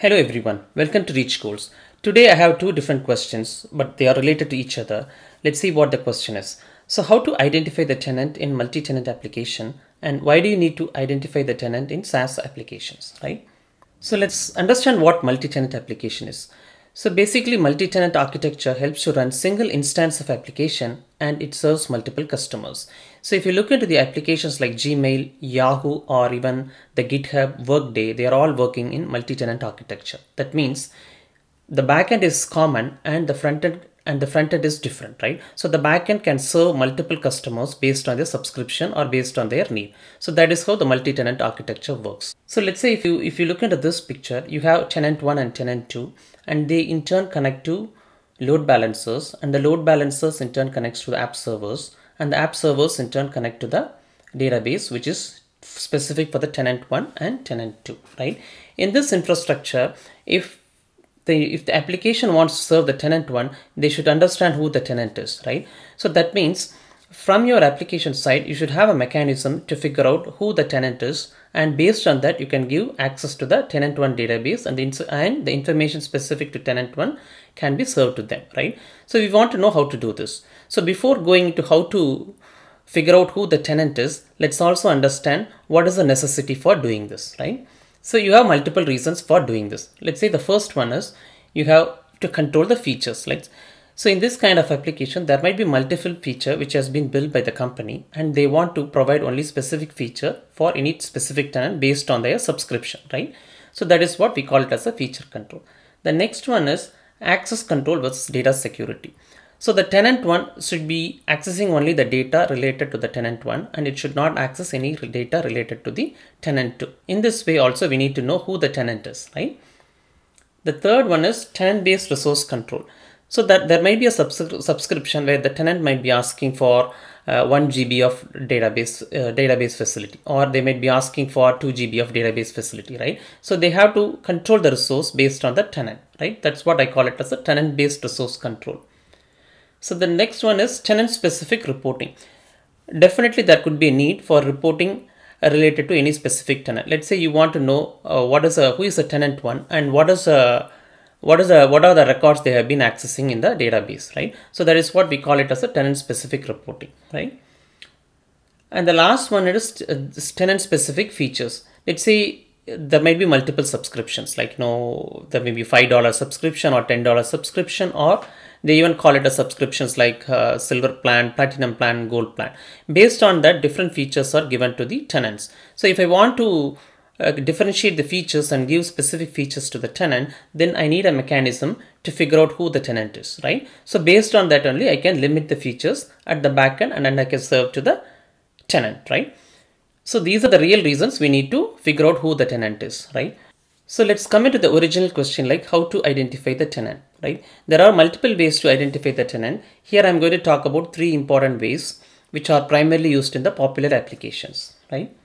Hello everyone, welcome to Reach Goals. Today I have two different questions, but they are related to each other. Let's see what the question is. So, how to identify the tenant in multi-tenant application, and why do you need to identify the tenant in SaaS applications, right? So let's understand what multi-tenant application is. So basically multi-tenant architecture helps you run single instance of application and it serves multiple customers. So if you look into the applications like Gmail, Yahoo, or even the GitHub, Workday, they are all working in multi-tenant architecture. That means the backend is common and the frontend and the front end is different, right? So the backend can serve multiple customers based on their subscription or based on their need. So that is how the multi-tenant architecture works. So let's say if you if you look into this picture, you have tenant one and tenant two, and they in turn connect to load balancers, and the load balancers in turn connects to the app servers, and the app servers in turn connect to the database, which is specific for the tenant one and tenant two, right? In this infrastructure, if the, if the application wants to serve the tenant one, they should understand who the tenant is, right? So that means from your application side, you should have a mechanism to figure out who the tenant is. And based on that, you can give access to the tenant one database and the, and the information specific to tenant one can be served to them, right? So we want to know how to do this. So before going into how to figure out who the tenant is, let's also understand what is the necessity for doing this, right? So you have multiple reasons for doing this. Let's say the first one is you have to control the features. Like so in this kind of application, there might be multiple feature which has been built by the company and they want to provide only specific feature for any specific tenant based on their subscription, right? So that is what we call it as a feature control. The next one is access control versus data security. So the tenant one should be accessing only the data related to the tenant one and it should not access any data related to the tenant two. In this way also we need to know who the tenant is, right? The third one is tenant based resource control. So that there might be a subs- subscription where the tenant might be asking for uh, 1 GB of database uh, database facility or they might be asking for 2 GB of database facility, right? So they have to control the resource based on the tenant, right? That's what I call it as a tenant based resource control. So the next one is tenant specific reporting. Definitely there could be a need for reporting related to any specific tenant. Let's say you want to know uh, what is a who is a tenant one and what is a what is the what are the records they have been accessing in the database, right? So that is what we call it as a tenant specific reporting, right? And the last one is uh, tenant specific features. Let's say there might be multiple subscriptions like you know there may be five dollar subscription or ten dollar subscription or they even call it a subscriptions like uh, silver plan platinum plan gold plan based on that different features are given to the tenants so if i want to uh, differentiate the features and give specific features to the tenant then i need a mechanism to figure out who the tenant is right so based on that only i can limit the features at the backend and then i can serve to the tenant right so these are the real reasons we need to figure out who the tenant is right so let's come into the original question like how to identify the tenant, right? There are multiple ways to identify the tenant. Here I'm going to talk about three important ways which are primarily used in the popular applications, right?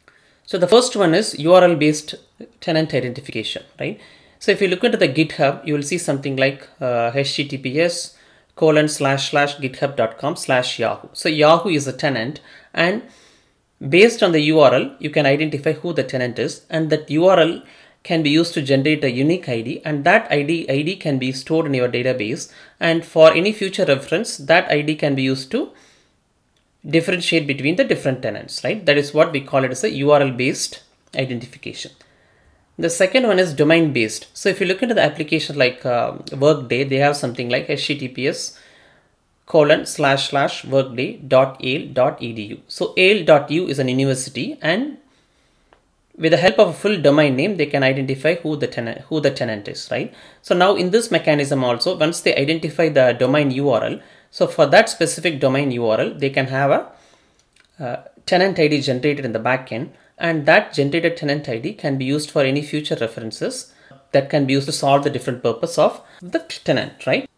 So the first one is URL based tenant identification, right? So if you look into the GitHub, you will see something like uh, HTTPS colon slash slash github.com slash Yahoo. So Yahoo is a tenant and based on the URL, you can identify who the tenant is and that URL can be used to generate a unique ID and that ID, ID can be stored in your database and for any future reference that ID can be used to differentiate between the different tenants, right? That is what we call it as a URL based identification. The second one is domain based. So if you look into the application like uh, Workday, they have something like HTTPS colon slash slash workday dot yale dot edu. So yale dot u is an university and with the help of a full domain name they can identify who the tenant who the tenant is right so now in this mechanism also once they identify the domain url so for that specific domain url they can have a uh, tenant id generated in the backend and that generated tenant id can be used for any future references that can be used to solve the different purpose of the tenant right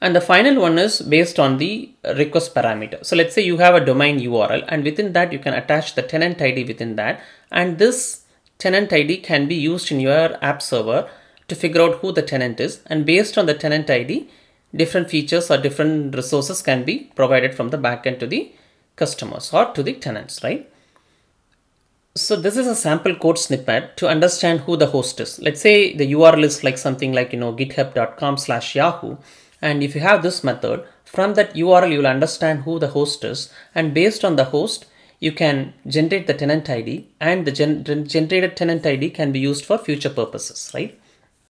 and the final one is based on the request parameter. So let's say you have a domain URL and within that you can attach the tenant ID within that. And this tenant ID can be used in your app server to figure out who the tenant is. And based on the tenant ID, different features or different resources can be provided from the backend to the customers or to the tenants, right? So this is a sample code snippet to understand who the host is. Let's say the URL is like something like, you know, github.com slash yahoo. And if you have this method, from that URL, you'll understand who the host is. And based on the host, you can generate the tenant ID and the gen- generated tenant ID can be used for future purposes, right?